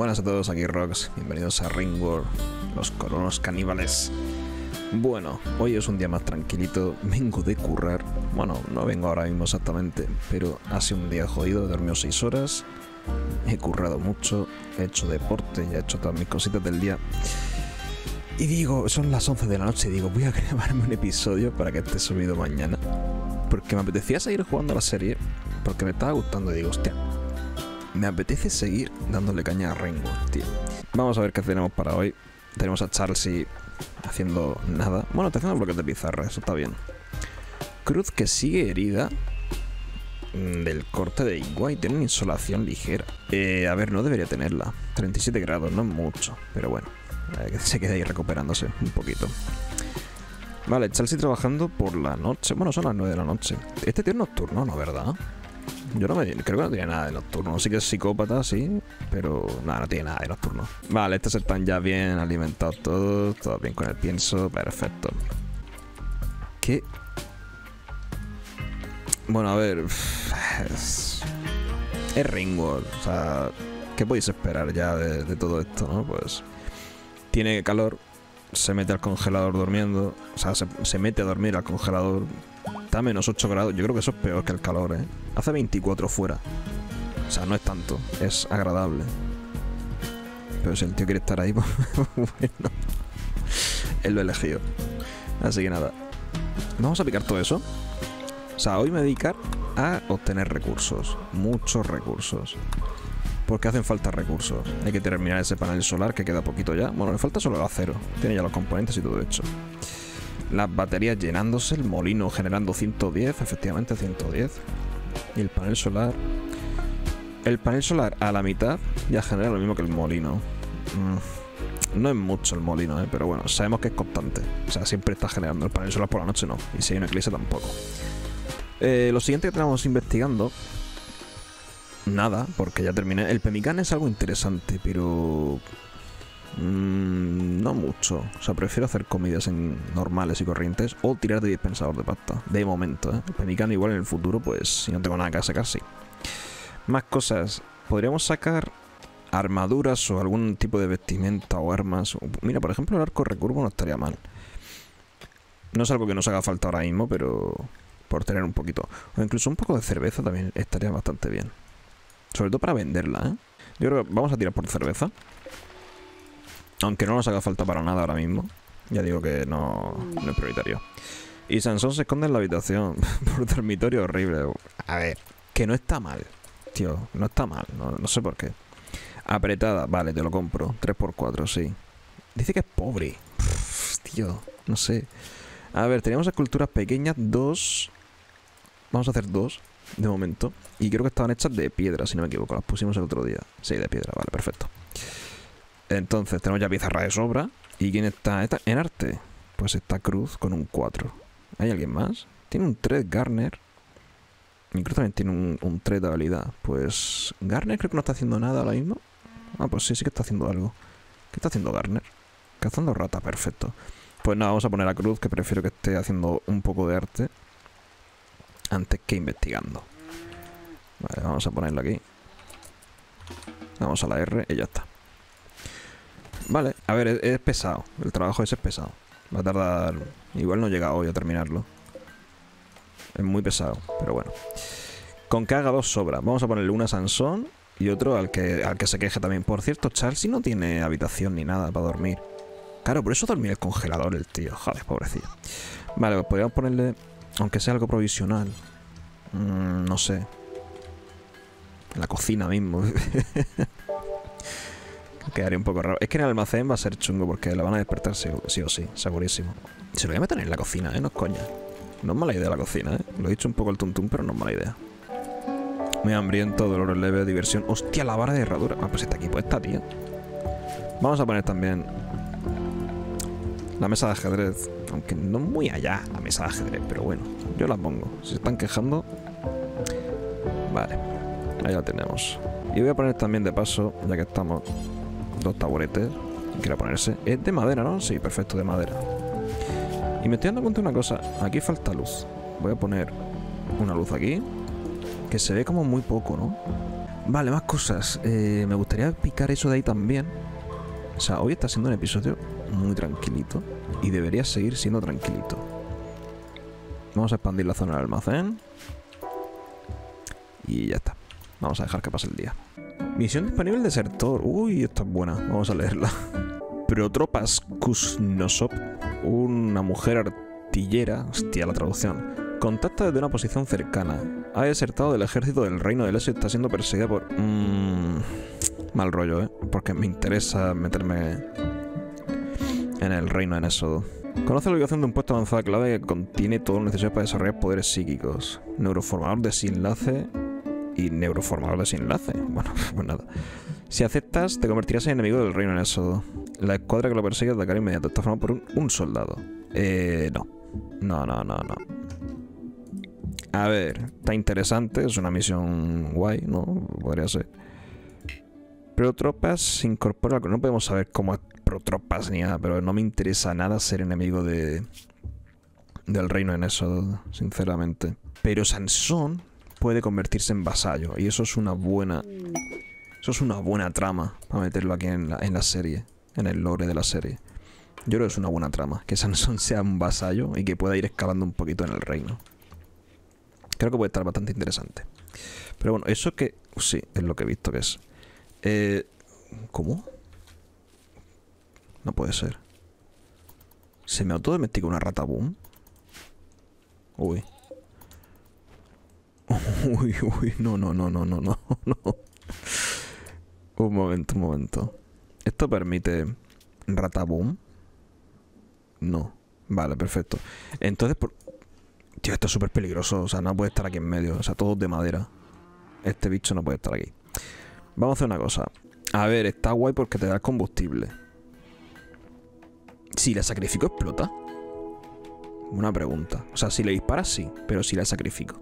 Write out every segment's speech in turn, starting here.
Buenas a todos, aquí Rox. Bienvenidos a Ringworld, los colonos caníbales. Bueno, hoy es un día más tranquilito. Vengo de currar. Bueno, no vengo ahora mismo exactamente, pero ha sido un día jodido. He dormido 6 horas. He currado mucho. He hecho deporte. Ya he hecho todas mis cositas del día. Y digo, son las 11 de la noche. Y digo, voy a grabarme un episodio para que esté subido mañana. Porque me apetecía seguir jugando a la serie. Porque me estaba gustando. Y digo, hostia, me apetece seguir dándole caña a Rainbow, tío. Vamos a ver qué tenemos para hoy. Tenemos a Charlie haciendo nada. Bueno, está haciendo bloques de pizarra, eso está bien. Cruz que sigue herida del corte de Igua tiene una insolación ligera. Eh, a ver, no debería tenerla. 37 grados, no es mucho, pero bueno. Eh, se queda ahí recuperándose un poquito. Vale, Chelsea trabajando por la noche. Bueno, son las 9 de la noche. Este tío es nocturno, ¿no? ¿Verdad? Yo no me creo que no tiene nada de nocturno. Sí que es psicópata, sí, pero nada, no tiene nada de nocturno. Vale, estos están ya bien alimentados todos, todo bien con el pienso, perfecto. ¿Qué? Bueno, a ver. Es, es Ringworld, o sea, ¿qué podéis esperar ya de, todo esto, no? Pues tiene calor, se mete al congelador durmiendo, o sea, se, se mete a dormir al congelador Está a menos 8 grados. Yo creo que eso es peor que el calor, ¿eh? Hace 24 fuera. O sea, no es tanto. Es agradable. Pero si el tío quiere estar ahí, pues bueno. Él lo elegido. Así que nada. Vamos a picar todo eso. O sea, hoy me dedicar a obtener recursos. Muchos recursos. Porque hacen falta recursos. Hay que terminar ese panel solar que queda poquito ya. Bueno, le falta solo el acero. Tiene ya los componentes y todo hecho las baterías llenándose, el molino generando 110, efectivamente 110. Y el panel solar. El panel solar a la mitad ya genera lo mismo que el molino. Mm, no es mucho el molino, ¿eh? pero bueno, sabemos que es constante. O sea, siempre está generando el panel solar por la noche, no. Y si hay una eclipse tampoco. Eh, lo siguiente que tenemos investigando. Nada, porque ya terminé. El Pemican es algo interesante, pero Mm, no mucho. O sea, prefiero hacer comidas en normales y corrientes o tirar de dispensador de pasta. De momento, ¿eh? Pemicano igual en el futuro, pues si no tengo nada que sacar, sí. Más cosas. Podríamos sacar armaduras o algún tipo de vestimenta o armas. Mira, por ejemplo, el arco recurvo no estaría mal. No es algo que nos haga falta ahora mismo, pero por tener un poquito. O incluso un poco de cerveza también estaría bastante bien. Sobre todo para venderla, ¿eh? Yo creo que vamos a tirar por cerveza. Aunque no nos haga falta para nada ahora mismo. Ya digo que no, es prioritario. Y Sansón se esconde en la habitación por dormitorio horrible. A ver, que no está mal. Tío, no está mal. No, sé por qué. Apretada, vale, te lo compro. 3x4, sí. Dice que es pobre. tío, no sé. A ver, teníamos esculturas pequeñas, dos. Vamos a hacer dos, de momento. Y creo que estaban hechas de piedra, si no me equivoco. Las pusimos el otro día. Sí, de piedra, vale, perfecto. Entonces tenemos ya pizarra de sobra. ¿Y quién está? ¿En arte? Pues está Cruz con un 4. ¿Hay alguien más? Tiene un 3 Garner. Y también tiene un, un 3 de habilidad. Pues Garner creo que no está haciendo nada ahora mismo. Ah, pues sí, sí que está haciendo algo. ¿Qué está haciendo Garner? Cazando rata, perfecto. Pues nada, vamos a poner a Cruz, que prefiero que esté haciendo un poco de arte antes que investigando. Vale, vamos a ponerlo aquí. Vamos a la R y ya está. A ver, es, pesado. El trabajo ese es pesado. Va a tardar... Igual no llega hoy a terminarlo. Es muy pesado, pero bueno. Con que haga dos sobra. Vamos a ponerle una a Sansón y otro al que, al que se queje también. Por cierto, Charles no tiene habitación ni nada para dormir. Claro, por eso dormir el congelador el tío. Joder, pobrecillo. Vale, pues podríamos ponerle... Aunque sea algo provisional. Mm, no sé. En la cocina mismo. Quedaría un poco raro. Es que en el almacén va a ser chungo porque la van a despertar sí, o sí, segurísimo. Se lo voy a meter en la cocina, ¿eh? No es coña. No es mala idea la cocina, ¿eh? Lo he dicho un poco el tuntum, pero no es mala idea. Muy hambriento, dolor leve, diversión. ¡Hostia, la vara de herradura! Ah, pues está aquí puesta, tío. Vamos a poner también la mesa de ajedrez. Aunque no muy allá la mesa de ajedrez, pero bueno, yo la pongo. Si están quejando... Vale, ahí la tenemos. Y voy a poner también de paso, ya que estamos dos taburetes. Quiera ponerse. Es de madera, ¿no? Sí, perfecto, de madera. Y me estoy dando cuenta de una cosa. Aquí falta luz. Voy a poner una luz aquí. Que se ve como muy poco, ¿no? Vale, más cosas. Eh, me gustaría picar eso de ahí también. O sea, hoy está siendo un episodio muy tranquilito. Y debería seguir siendo tranquilito. Vamos a expandir la zona del almacén. Y ya está. Vamos a dejar que pase el día. Misión disponible desertor. Uy, esta es buena. Vamos a leerla. Protropas Kuznetsov, una mujer artillera, hostia la traducción, contacta desde una posición cercana. Ha desertado del ejército del reino del Este y está siendo perseguida por... Mmm, mal rollo, ¿eh? Porque me interesa meterme en el reino en eso. Conoce la ubicación de un puesto avanzado clave que contiene todo lo necesario para desarrollar poderes psíquicos. Neuroformador de desenlace y neuroformador de desenlace. Bueno, pues nada. Si aceptas, te convertirás en enemigo del reino en eso. La escuadra que lo persigue atacará inmediato. Está formado por un, soldado. Eh, no. No, no, no, no. A ver, está interesante. Es una misión guay, ¿no? Podría ser. Pero tropas se incorpora. No podemos saber cómo es pro tropas ni nada, pero no me interesa nada ser enemigo de del reino en eso, sinceramente. Pero Sansón puede convertirse en vasallo y eso es una buena eso es una buena trama para meterlo aquí en la, en la serie en el lore de la serie. Yo creo que es una buena trama, que Sansón sea un vasallo y que pueda ir escalando un poquito en el reino. Creo que puede estar bastante interesante. Pero bueno, eso que... Sí, es lo que he visto que es. Eh, ¿Cómo? No puede ser. ¿Se me autodomestica una rata boom? Uy. Uy, uy, no, no, no, no, no, no, no. Un momento, un momento. ¿Esto permite rataboom? No. Vale, perfecto. Entonces, por... tío, esto es súper peligroso. O sea, no puede estar aquí en medio. O sea, todo de madera. Este bicho no puede estar aquí. Vamos a hacer una cosa. A ver, está guay porque te da combustible. Si la sacrifico, explota. Una pregunta. O sea, si le disparas, sí. Pero si la sacrifico.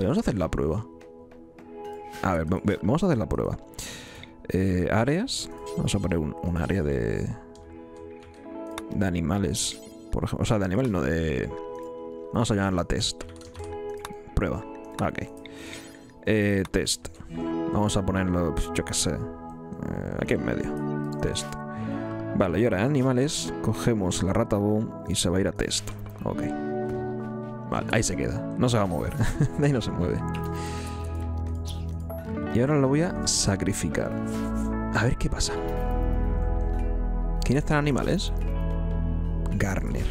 Podríamos hacer la prueba. A ver, vamos a hacer la prueba. Eh, áreas. Vamos a poner un, área de... De animales. Por ejemplo. O sea, de animales no de... Vamos a llamarla test. Prueba. Ok. Eh, test. Vamos a ponerlo, pues, yo qué sé. Eh, aquí en medio. Test. Vale, y ahora animales. Cogemos la rata boom y se va a ir a test. Ok. Vale, ahí se queda. No se va a mover. de ahí no se mueve. Y ahora lo voy a sacrificar. A ver qué pasa. ¿Quién están animales? Garner.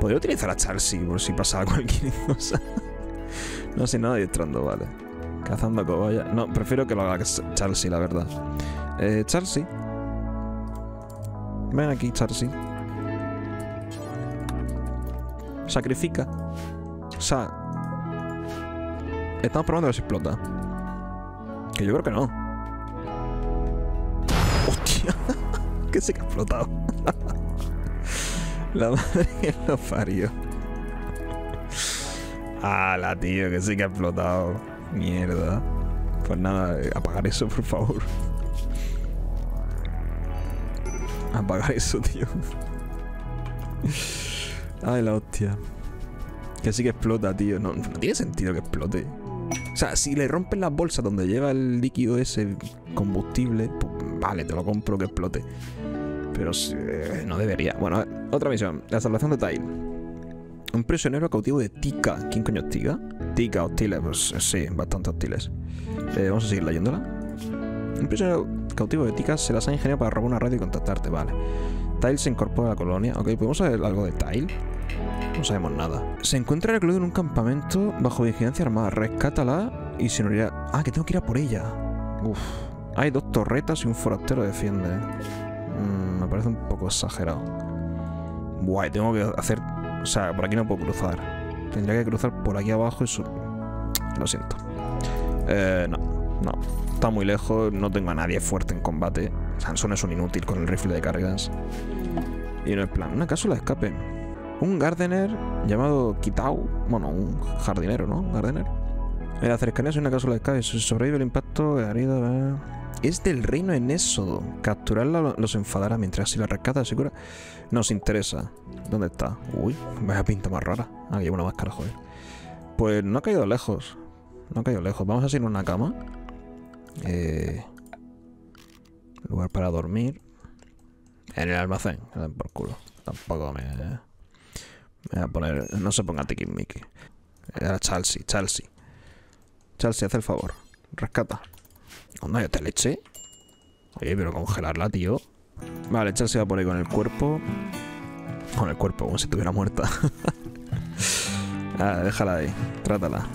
Podría utilizar a Chelsea por si pasaba cualquier cosa. no sé nada adiestrando, vale. Cazando cobaya. No, prefiero que lo haga Chelsea, la verdad. Eh, Chelsea. Ven aquí, Chelsea. Sacrifica. O sea, Estamos probando a ver si explota. Que yo creo que no. ¡Hostia! que se que ha explotado. la madre que lo parió. ¡Hala, tío! Que sí que ha explotado. Mierda. Pues nada, eh, apagar eso, por favor. Apagar eso, tío. Ay, la hostia. Que sí que explota, tío. no tiene sentido que explote. O sea, si le rompen las bolsas donde lleva el líquido ese combustible, pues vale, te lo compro que explote. Pero eh, no debería. Bueno, otra misión. La salvación de Tile. Un prisionero cautivo de Tika. ¿Quién coño es Tika? Tika, hostiles. Pues eh, sí, bastante hostiles. Eh, vamos a seguir leyéndola. Un prisionero cautivo de Tika se las ha ingeniado para robar una radio y contactarte. Vale. Tile se incorpora a la colonia. Ok, ¿podemos saber algo de Tile? No sabemos nada. Se encuentra recluido en un campamento bajo vigilancia armada. Rescátala y se unirá... Ah, que tengo que ir a por ella. Uf. Hay dos torretas y un forastero defiende. Mm, me parece un poco exagerado. Guay, tengo que hacer... O sea, por aquí no puedo cruzar. Tendría que cruzar por aquí abajo y... Su... Lo siento. Eh, no, no. Está muy lejos, no tengo a nadie fuerte en combate. Sansón es un inútil con el rifle de cargas. Y no es plan. Una cápsula de escape. Un gardener llamado Kitao. Bueno, un jardinero, ¿no? Un gardener. En la cercanía es una cápsula de escape. Sobrevive el impacto, herida. Es del reino en Éxodo. Capturarla los enfadará mientras si la rescata se cura. Nos interesa. ¿Dónde está? Uy, vaya pinta más rara. Ah, lleva una máscara, joder. Pues no ha caído lejos. No ha caído lejos. Vamos a a una cama. Eh, lugar para dormir. En el almacén. Por culo. Tampoco me... Me voy a poner... No se ponga Mickey. Era Chelsea, Chelsea. Chelsea, haz el favor. Rescata. ¿Dónde hay te leche? Oye, pero congelarla, tío. Vale, Chelsea va por ahí con el cuerpo. Con el cuerpo, como si estuviera muerta. déjala ahí. Trátala.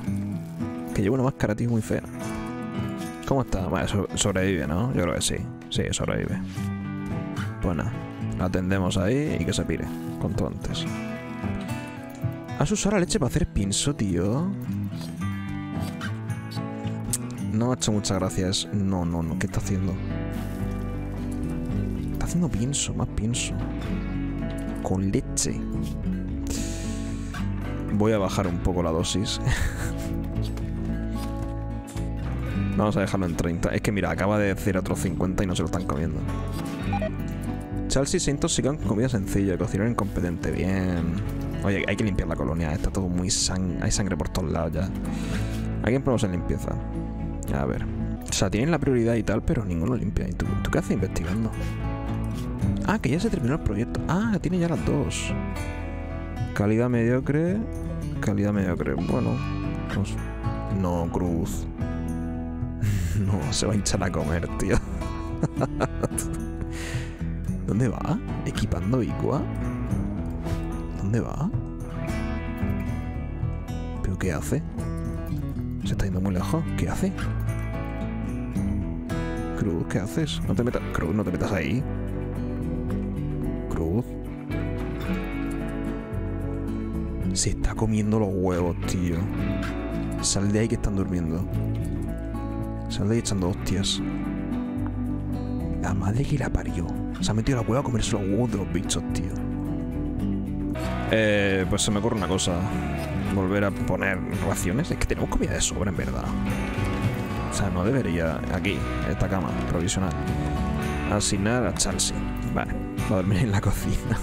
Que lleva una máscara, tío, muy fea. ¿Cómo está? Vale, sobrevive, ¿no? Yo creo que sí. Sí, sobrevive. Pues nada. La atendemos ahí y que se pire. Cuanto antes. ¿Has usado la leche para hacer pinso, tío? No me ha hecho muchas gracias. No, no, no. ¿Qué está haciendo? Está haciendo pinso, más pinso. Con leche. Voy a bajar un poco la dosis. Vamos a dejarlo en 30. Es que mira, acaba de decir otros 50 y no se lo están comiendo. Chelsea se intoxican con comida sencilla, cocinero incompetente. Bien. Oye, hay que limpiar la colonia. Está todo muy sang... Hay sangre por todos lados ya. ¿A quién ponemos en limpieza? A ver. O sea, tienen la prioridad y tal, pero ninguno limpia. ¿Y tú, qué haces investigando? Ah, que ya se terminó el proyecto. Ah, tiene ya las dos. Calidad mediocre. Calidad mediocre. Bueno. Pues, no, cruz. no, se va a hinchar a comer, tío. ¿Dónde va? ¿Equipando Icua? ¿Dónde va? ¿Pero qué hace? Se está yendo muy lejos. ¿Qué hace? Cruz, ¿qué haces? No te metas... Cruz, no te metas ahí. Cruz. Se está comiendo los huevos, tío. Sal de ahí que están durmiendo. De ahí echando hostias. La madre que la parió. Se ha metido la hueva a comerse los huevos de los bichos, tío. Eh, pues se me ocurre una cosa volver a poner raciones. Es que tenemos comida de sobra, en verdad. O sea, no debería... Aquí, esta cama provisional. Asignar a Chelsea. Vale, va a dormir en la cocina.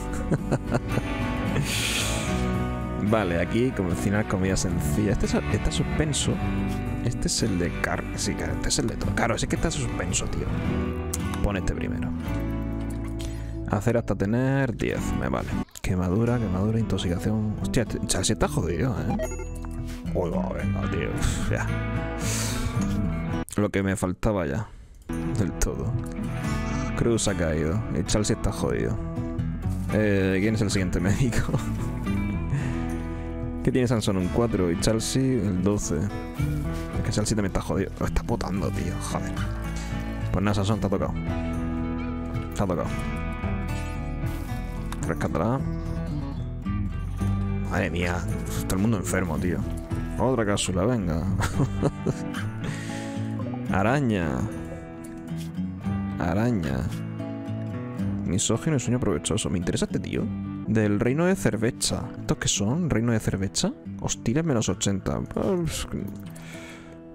vale, aquí cocinar comida sencilla. Este, está suspenso. Este es el de carne. Sí, este es el de todo. Claro, es que está suspenso, tío. Pon este primero. Hacer hasta tener 10, me vale. Quemadura, quemadura, intoxicación. Hostia, se está jodido, ¿eh? Uy, venga, tío. Ya. Lo que me faltaba ya. Del todo. Cruz ha caído. Y Chelsea está jodido. Eh, ¿Quién es el siguiente médico? ¿Qué tiene Sansón? Un 4 y Chelsea el 12. Es que Chelsea también está jodido. Está potando, tío. Joder. Pues nada, te ha tocado. Ha tocado. Rescátala. Madre mía, todo el mundo enfermo, tío. Otra cápsula, venga. Araña. Araña. Misógino y sueño provechoso. Me interesa este tío. Del reino de cervecha. ¿Estos qué son? ¿Reino de cervecha? Hostiles menos 80. Pues,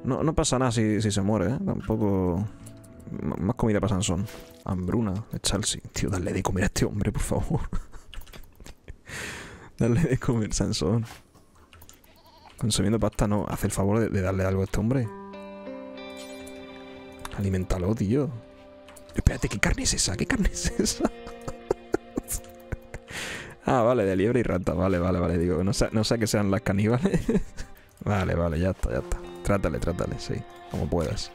no, no pasa nada si, si se muere, ¿eh? Tampoco... Más comida para Sansón. Hambruna de Chelsea. Tío, dale de comer a este hombre, por favor. dale de comer, Sansón. Consumiendo pasta, no. Hace el favor de, darle algo a este hombre. Alimentalo, tío. Espérate, ¿qué carne es esa? ¿Qué carne es esa? Ah, vale, de liebre y rata. Vale, vale, vale. Digo, no sé, no sé que sean las caníbales. vale, vale, ya está, ya está. Trátale, trátale, sí. Como puedas.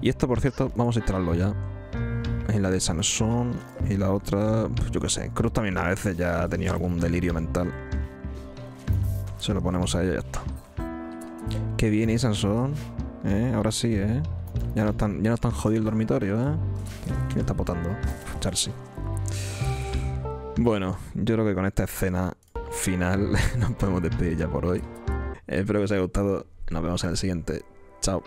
Y esto, por cierto, vamos a instalarlo ya. En la de Sansón y la otra, yo qué sé. Cruz también a veces ya ha tenido algún delirio mental. Se lo ponemos a ella y ya está. Qué bien, ¿y Sansón? ¿Eh? Ahora sí, ¿eh? Ya no están, ya no están jodido el dormitorio, ¿eh? ¿Quién está potando? Chelsea. Bueno, yo creo que con esta escena final nos podemos despedir ya por hoy. Espero que os haya gustado. Nos vemos en el siguiente. Chao.